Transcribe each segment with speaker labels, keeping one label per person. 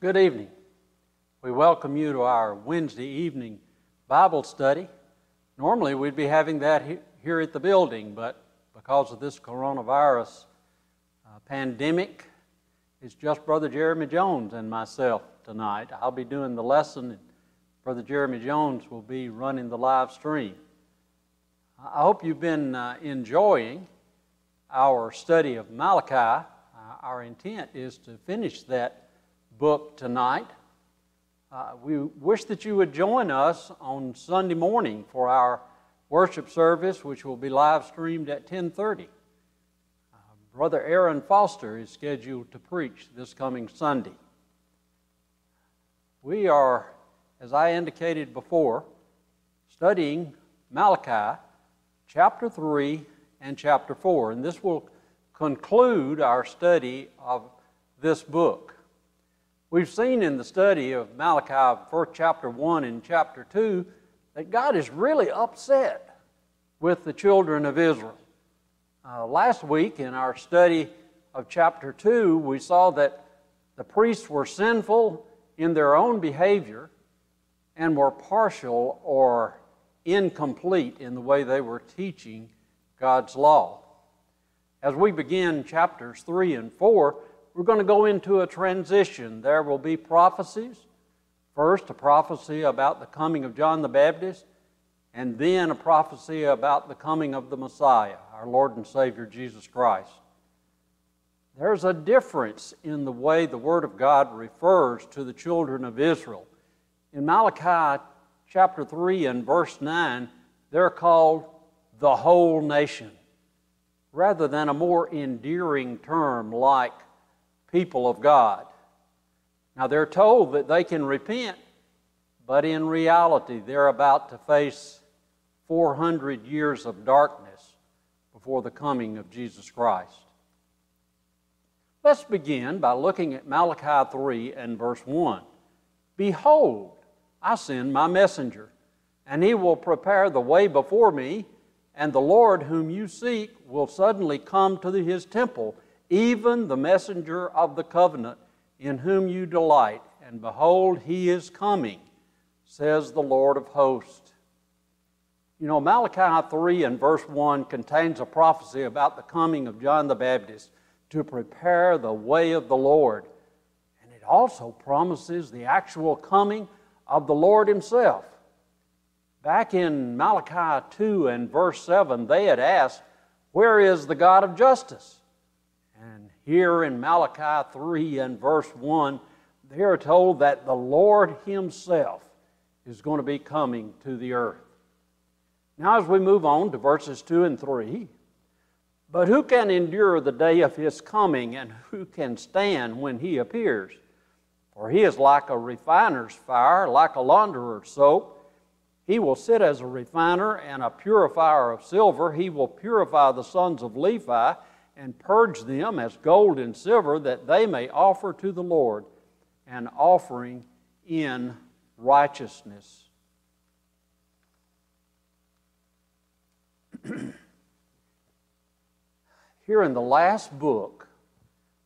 Speaker 1: Good evening. We welcome you to our Wednesday evening Bible study. Normally we'd be having that here at the building, but because of this coronavirus uh, pandemic, it's just Brother Jeremy Jones and myself tonight. I'll be doing the lesson, and Brother Jeremy Jones will be running the live stream. I hope you've been uh, enjoying our study of Malachi. Uh, our intent is to finish that book tonight. Uh, we wish that you would join us on Sunday morning for our worship service, which will be live streamed at 10:30. Uh, Brother Aaron Foster is scheduled to preach this coming Sunday. We are, as I indicated before, studying Malachi chapter 3 and chapter 4. And this will conclude our study of this book. We've seen in the study of Malachi, first chapter 1 and chapter 2, that God is really upset with the children of Israel. Uh, last week in our study of chapter 2, we saw that the priests were sinful in their own behavior and were partial or incomplete in the way they were teaching God's law. As we begin chapters 3 and 4, we're going to go into a transition. There will be prophecies. First, a prophecy about the coming of John the Baptist, and then a prophecy about the coming of the Messiah, our Lord and Savior Jesus Christ. There's a difference in the way the Word of God refers to the children of Israel. In Malachi chapter 3 and verse 9, they're called the whole nation, rather than a more endearing term like people of God. Now, they're told that they can repent, but in reality, they're about to face 400 years of darkness before the coming of Jesus Christ. Let's begin by looking at Malachi 3 and verse 1. Behold, I send my messenger, and he will prepare the way before me, and the Lord whom you seek will suddenly come to his temple, even the messenger of the covenant in whom you delight. And behold, he is coming, says the Lord of hosts. You know, Malachi 3 and verse 1 contains a prophecy about the coming of John the Baptist to prepare the way of the Lord. And it also promises the actual coming of the Lord Himself. Back in Malachi 2 and verse 7, they had asked, Where is the God of justice? Here in Malachi 3 and verse 1, they are told that the Lord Himself is going to be coming to the earth. Now, as we move on to verses 2 and 3, but who can endure the day of His coming, and who can stand when He appears? For he is like a refiner's fire, like a launderer's soap. He will sit as a refiner and a purifier of silver. He will purify the sons of Levi and purge them as gold and silver, that they may offer to the Lord an offering in righteousness. Here in the last book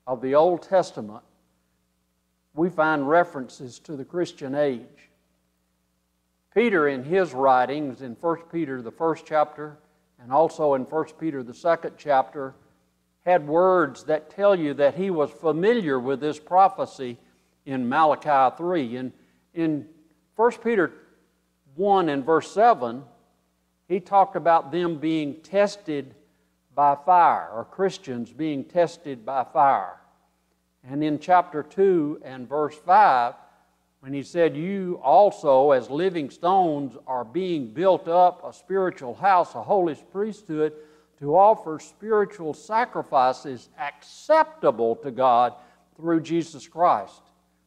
Speaker 1: of the Old Testament, we find references to the Christian age. Peter, in his writings in 1 Peter, the first chapter, and also in 1 Peter, the second chapter, had words that tell you that he was familiar with this prophecy in Malachi 3. In, in 1 Peter 1 and verse 7, he talked about them being tested by fire, or Christians being tested by fire. And in chapter 2 and verse 5, when he said, You also, as living stones, are being built up a spiritual house, a holy priesthood, to offer spiritual sacrifices acceptable to God through Jesus Christ.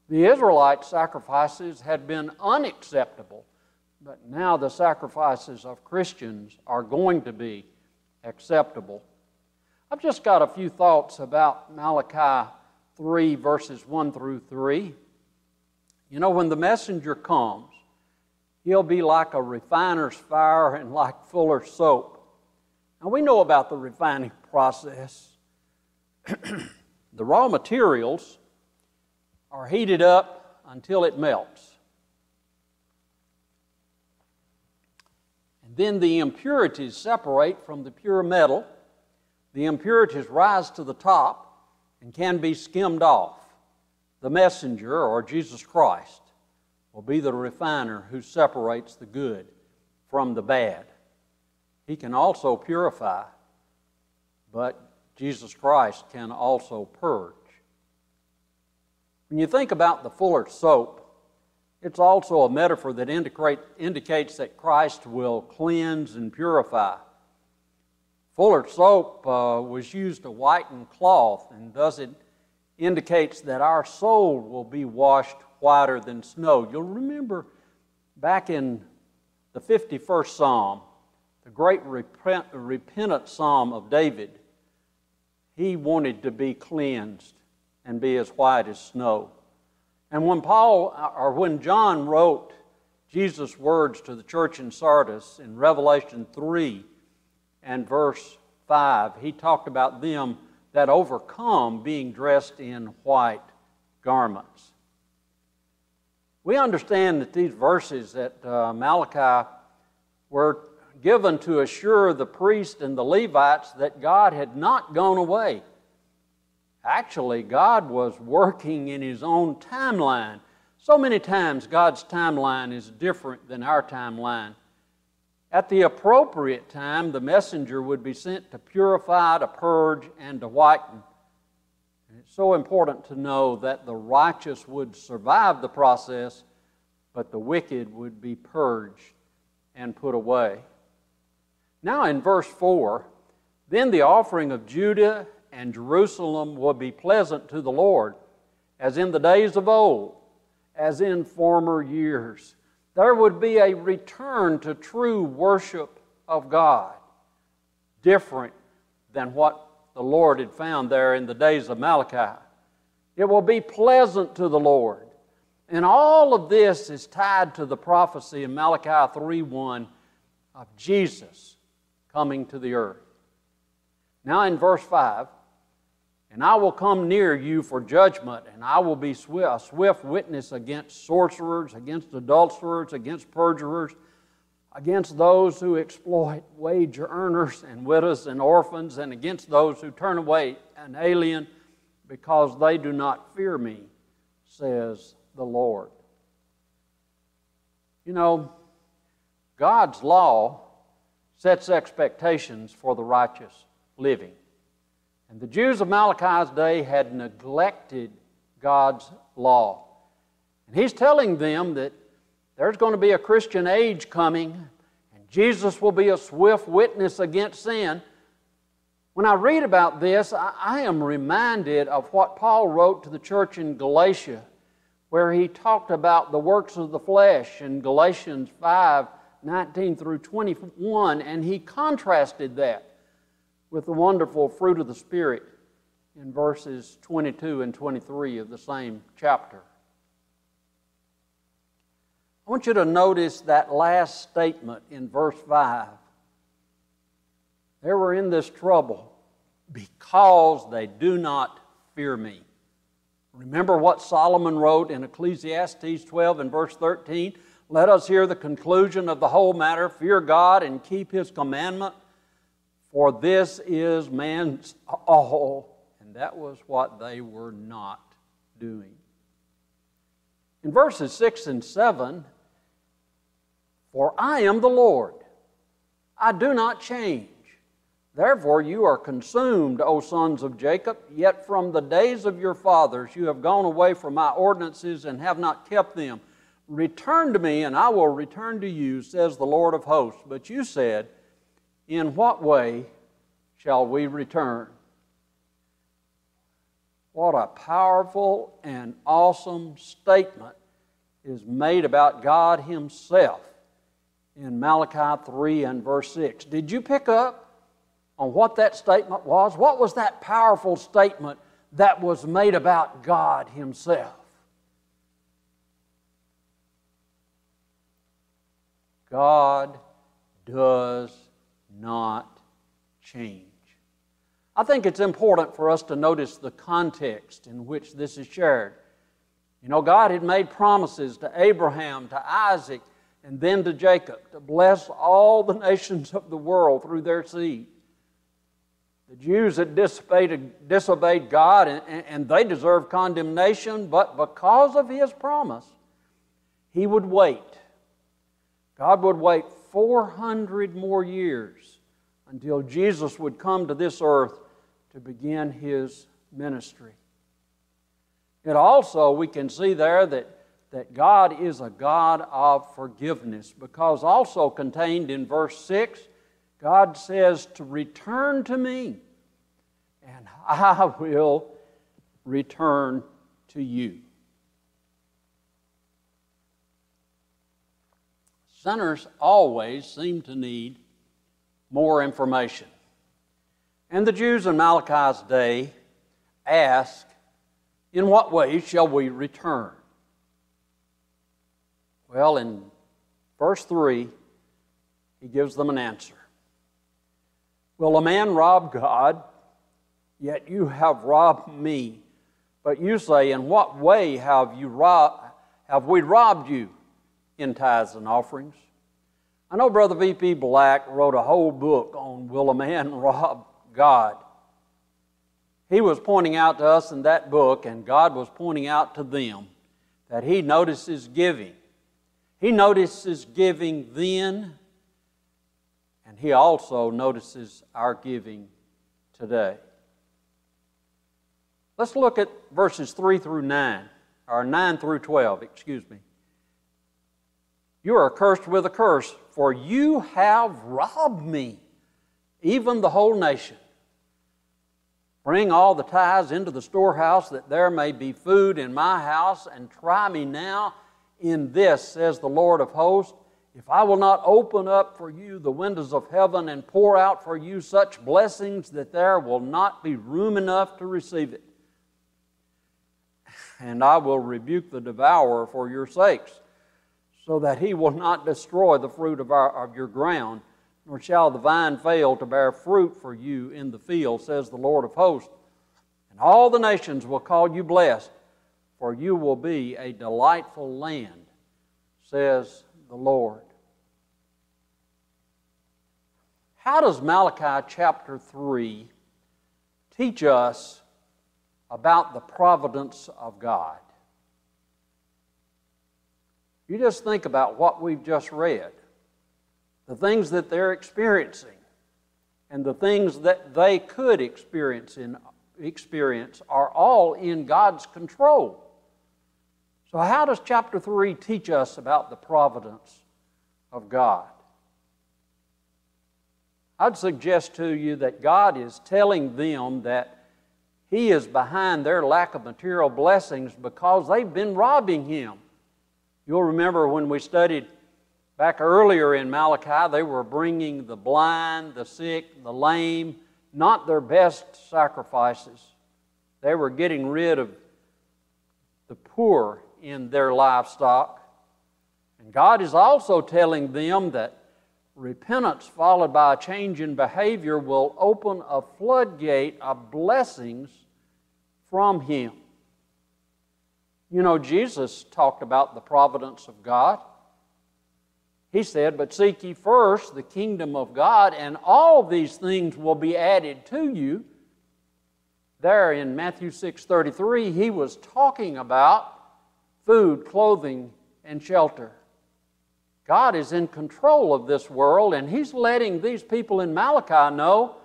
Speaker 1: The Israelite sacrifices had been unacceptable, but now the sacrifices of Christians are going to be acceptable. I've just got a few thoughts about Malachi 3, verses 1 through 3. You know, when the messenger comes, he'll be like a refiner's fire and like fuller's soap. Now, we know about the refining process. the raw materials are heated up until it melts. And then the impurities separate from the pure metal. The impurities rise to the top and can be skimmed off. The messenger, or Jesus Christ, will be the refiner who separates the good from the bad. He can also purify, but Jesus Christ can also purge. When you think about the fuller's soap, it's also a metaphor that indicate, indicates that Christ will cleanse and purify. Fuller's soap uh, was used to whiten cloth, and thus it indicates that our soul will be washed whiter than snow. You'll remember back in the 51st Psalm, the great repent, repentant Psalm of David, he wanted to be cleansed and be as white as snow. And when Paul or when John wrote Jesus' words to the church in Sardis in Revelation 3 and verse 5, he talked about them that overcome being dressed in white garments. We understand that these verses that uh, Malachi were given to assure the priests and the Levites that God had not gone away. Actually, God was working in His own timeline. So many times, God's timeline is different than our timeline. At the appropriate time, the messenger would be sent to purify, to purge, and to whiten. And it's so important to know that the righteous would survive the process, but the wicked would be purged and put away. Now, in verse 4, then the offering of Judah and Jerusalem will be pleasant to the Lord, as in the days of old, as in former years. There would be a return to true worship of God, different than what the Lord had found there in the days of Malachi. It will be pleasant to the Lord. And all of this is tied to the prophecy in Malachi 3:1 of Jesus coming to the earth. Now in verse 5, and I will come near you for judgment, and I will be swift, a swift witness against sorcerers, against adulterers, against perjurers, against those who exploit wage earners and widows and orphans, and against those who turn away an alien because they do not fear me, says the Lord. You know, God's law sets expectations for the righteous living. And the Jews of Malachi's day had neglected God's law. And he's telling them that there's going to be a Christian age coming, and Jesus will be a swift witness against sin. When I read about this, I, am reminded of what Paul wrote to the church in Galatia, where he talked about the works of the flesh in Galatians 5 19 through 21, and he contrasted that with the wonderful fruit of the Spirit in verses 22 and 23 of the same chapter. I want you to notice that last statement in verse 5. They were in this trouble because they do not fear me. Remember what Solomon wrote in Ecclesiastes 12 and verse 13? Let us hear the conclusion of the whole matter fear God and keep his commandment for this is man's all. And that was what they were not doing. In verses 6 and 7, For I am the Lord, I do not change. Therefore, you are consumed, O sons of Jacob. Yet from the days of your fathers you have gone away from my ordinances and have not kept them. Return to me, and I will return to you, says the Lord of hosts. But you said, in what way shall we return? What a powerful and awesome statement is made about God Himself in Malachi 3 and verse 6. Did you pick up on what that statement was? What was that powerful statement that was made about God Himself? God does not change. I think it's important for us to notice the context in which this is shared. You know, God had made promises to Abraham, to Isaac, and then to Jacob to bless all the nations of the world through their seed. The Jews had disobeyed, disobeyed God and, and they deserved condemnation, but because of his promise, he would wait. God would wait 400 more years until Jesus would come to this earth to begin his ministry. And also, we can see there that, that God is a God of forgiveness because also contained in verse 6, God says to return to me and I will return to you. Sinners always seem to need more information. And the Jews in Malachi's day ask, In what way shall we return? Well, in verse 3, he gives them an answer. Will a man rob God? Yet you have robbed me. But you say, In what way have, you rob, have we robbed you in tithes and offerings? I know Brother V.P. Black wrote a whole book on Will a Man Rob God? He was pointing out to us in that book, and God was pointing out to them that He notices giving. He notices giving then, and He also notices our giving today. Let's look at verses 3 through 9, or 9 through 12, excuse me. You are cursed with a curse, for you have robbed me, even the whole nation. Bring all the tithes into the storehouse, that there may be food in my house, and try me now in this, says the Lord of hosts. If I will not open up for you the windows of heaven and pour out for you such blessings that there will not be room enough to receive it. And I will rebuke the devourer for your sakes so that he will not destroy the fruit of, our, of your ground, nor shall the vine fail to bear fruit for you in the field, says the Lord of hosts. And all the nations will call you blessed, for you will be a delightful land, says the Lord. How does Malachi chapter 3 teach us about the providence of God? You just think about what we've just read the things that they're experiencing and the things that they could experience, in, experience are all in God's control. So, how does chapter 3 teach us about the providence of God? I'd suggest to you that God is telling them that He is behind their lack of material blessings because they've been robbing Him. You'll remember when we studied back earlier in Malachi, they were bringing the blind, the sick, the lame, not their best sacrifices. They were getting rid of the poor in their livestock. And God is also telling them that repentance followed by a change in behavior will open a floodgate of blessings from Him. You know, Jesus talked about the providence of God. He said, But seek ye first the kingdom of God, and all these things will be added to you. There in Matthew 6 33, he was talking about food, clothing, and shelter. God is in control of this world, and He's letting these people in Malachi know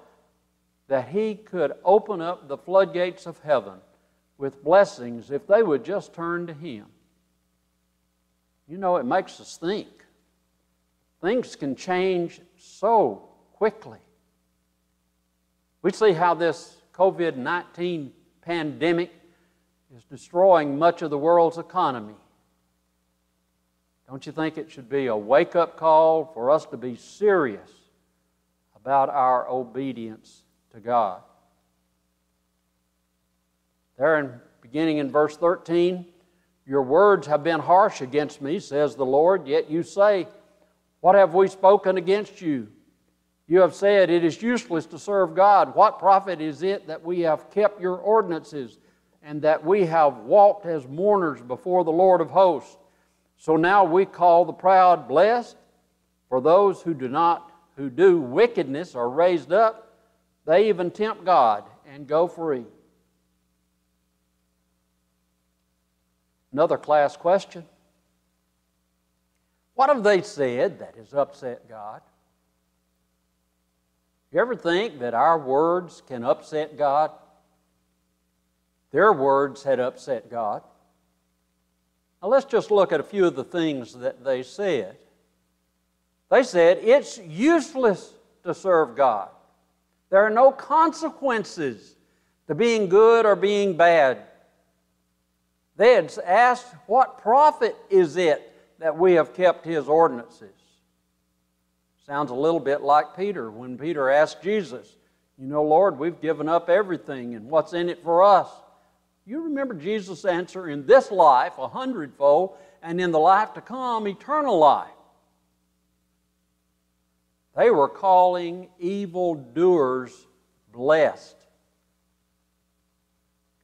Speaker 1: that He could open up the floodgates of heaven with blessings if they would just turn to Him. You know, it makes us think. Things can change so quickly. We see how this COVID 19 pandemic is destroying much of the world's economy. Don't you think it should be a wake up call for us to be serious about our obedience to God? There, in, beginning in verse 13, your words have been harsh against me, says the Lord, yet you say, What have we spoken against you? You have said, It is useless to serve God. What profit is it that we have kept your ordinances? and that we have walked as mourners before the Lord of hosts. So now we call the proud blessed, for those who do not who do wickedness are raised up, they even tempt God and go free. Another class question. What have they said that has upset God? You ever think that our words can upset God? Their words had upset God. Now let's just look at a few of the things that they said. They said it's useless to serve God. There are no consequences to being good or being bad. They had asked, What profit is it that we have kept His ordinances? Sounds a little bit like Peter when Peter asked Jesus, You know, Lord, we've given up everything, and what's in it for us? You remember Jesus' answer in this life, a hundredfold, and in the life to come, eternal life. They were calling evildoers blessed.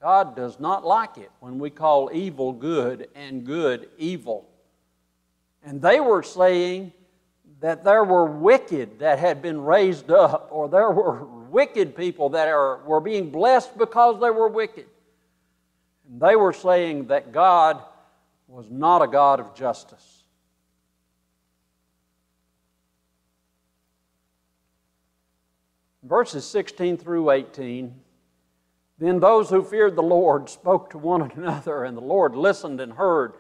Speaker 1: God does not like it when we call evil good and good evil. And they were saying that there were wicked that had been raised up, or there were wicked people that are, were being blessed because they were wicked. And they were saying that God was not a God of justice. Verses 16 through 18 Then those who feared the Lord spoke to one another, and the Lord listened and heard.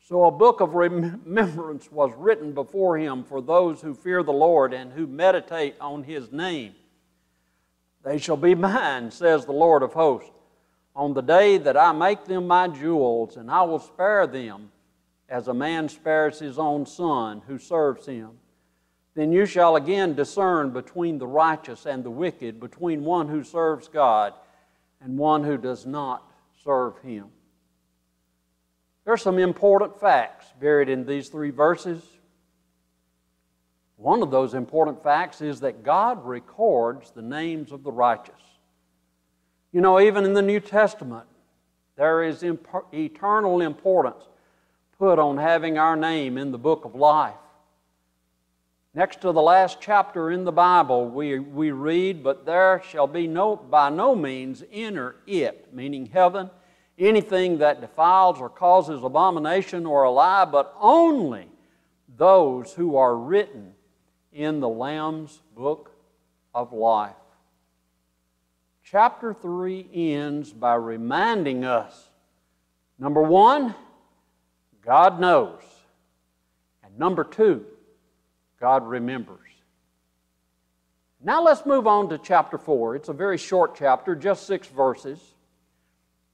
Speaker 1: So a book of remembrance was written before him for those who fear the Lord and who meditate on his name. They shall be mine, says the Lord of hosts on the day that I make them my jewels, and I will spare them as a man spares his own son who serves him. Then you shall again discern between the righteous and the wicked, between one who serves God and one who does not serve him. There are some important facts buried in these three verses. One of those important facts is that God records the names of the righteous. You know, even in the New Testament, there is imp- eternal importance put on having our name in the book of life. Next to the last chapter in the Bible, we, we read, But there shall be no, by no means enter it, meaning heaven, anything that defiles or causes abomination or a lie, but only those who are written in the Lamb's book of life chapter 3 ends by reminding us number one, God knows. And number two, God remembers. Now let's move on to chapter 4. It's a very short chapter, just six verses.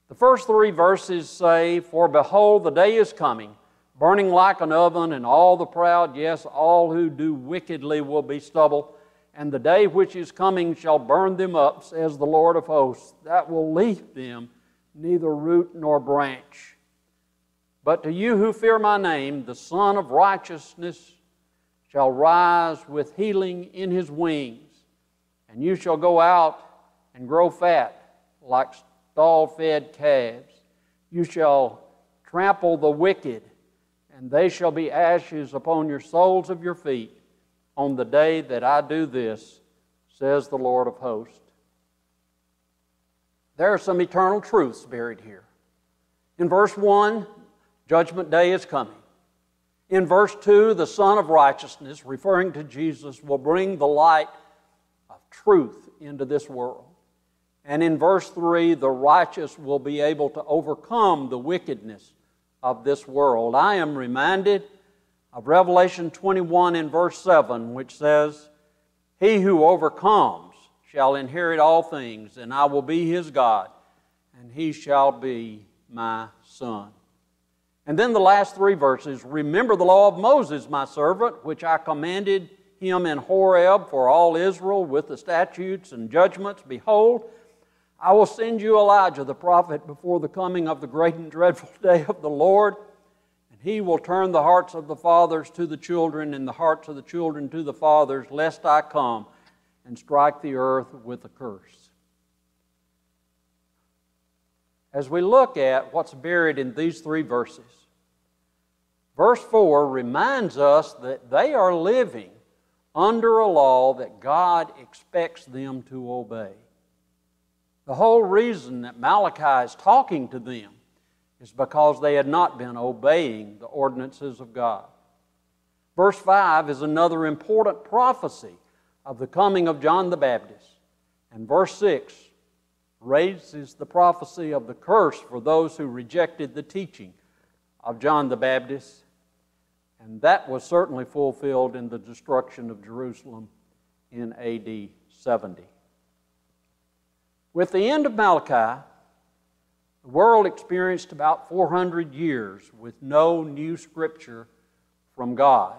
Speaker 1: The first three verses say, For behold, the day is coming, burning like an oven, and all the proud, yes, all who do wickedly will be stubble and the day which is coming shall burn them up, says the Lord of hosts, that will leave them neither root nor branch. But to you who fear my name, the Son of Righteousness shall rise with healing in his wings, and you shall go out and grow fat like stall fed calves. You shall trample the wicked, and they shall be ashes upon your soles of your feet on the day that I do this, says the Lord of hosts. There are some eternal truths buried here. In verse 1, judgment day is coming. In verse 2, the Son of Righteousness, referring to Jesus, will bring the light of truth into this world. And in verse 3, the righteous will be able to overcome the wickedness of this world. I am reminded of Revelation 21 in verse 7, which says, He who overcomes shall inherit all things, and I will be his God, and he shall be my son. And then the last three verses Remember the law of Moses, my servant, which I commanded him in Horeb for all Israel with the statutes and judgments. Behold, I will send you Elijah the prophet before the coming of the great and dreadful day of the Lord and he will turn the hearts of the fathers to the children and the hearts of the children to the fathers, lest I come and strike the earth with a curse. As we look at what's buried in these three verses. Verse 4 reminds us that they are living under a law that God expects them to obey. The whole reason that Malachi is talking to them is because they had not been obeying the ordinances of God. Verse 5 is another important prophecy of the coming of John the Baptist. And verse 6 raises the prophecy of the curse for those who rejected the teaching of John the Baptist. And that was certainly fulfilled in the destruction of Jerusalem in AD 70. With the end of Malachi, the world experienced about 400 years with no new scripture from God.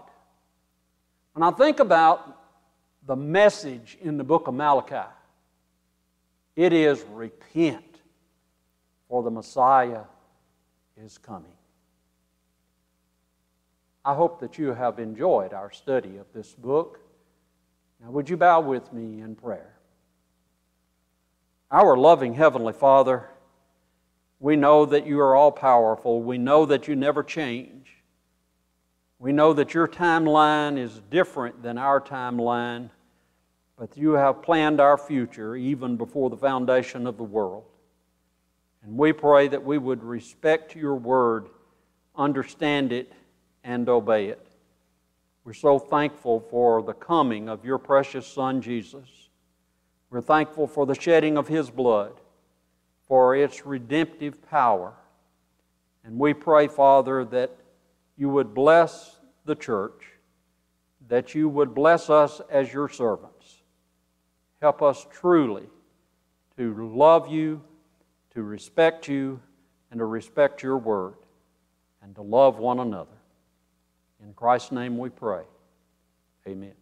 Speaker 1: When I think about the message in the book of Malachi, it is repent, for the Messiah is coming. I hope that you have enjoyed our study of this book. Now, would you bow with me in prayer? Our loving Heavenly Father, we know that you are all powerful. We know that you never change. We know that your timeline is different than our timeline, but you have planned our future even before the foundation of the world. And we pray that we would respect your word, understand it, and obey it. We're so thankful for the coming of your precious Son, Jesus. We're thankful for the shedding of his blood, for its redemptive power. And we pray, Father, that you would bless the church, that you would bless us as your servants. Help us truly to love you, to respect you, and to respect your word, and to love one another. In Christ's name we pray. Amen.